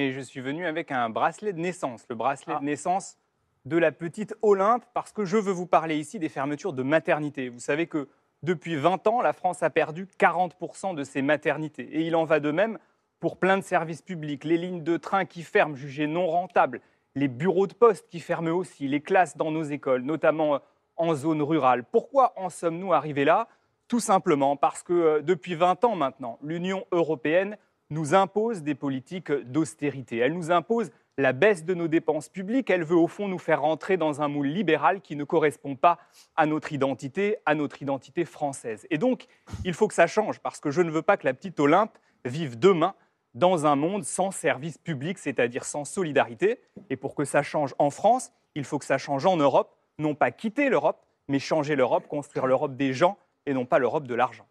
Mais je suis venu avec un bracelet de naissance, le bracelet Ah. de naissance de la petite Olympe, parce que je veux vous parler ici des fermetures de maternités. Vous savez que depuis 20 ans, la France a perdu 40% de ses maternités. Et il en va de même pour plein de services publics, les lignes de train qui ferment, jugées non rentables, les bureaux de poste qui ferment aussi, les classes dans nos écoles, notamment euh, en zone rurale. Pourquoi en sommes-nous arrivés là? Tout simplement parce que euh, depuis 20 ans maintenant, l'Union européenne nous impose des politiques d'austérité. Elle nous impose la baisse de nos dépenses publiques. Elle veut au fond nous faire rentrer dans un moule libéral qui ne correspond pas à notre identité, à notre identité française. Et donc, il faut que ça change parce que je ne veux pas que la petite Olympe vive demain dans un monde sans service public, c'est-à-dire sans solidarité. Et pour que ça change en France, il faut que ça change en Europe, non pas quitter l'Europe, mais changer l'Europe, construire l'Europe des gens et non pas l'Europe de l'argent.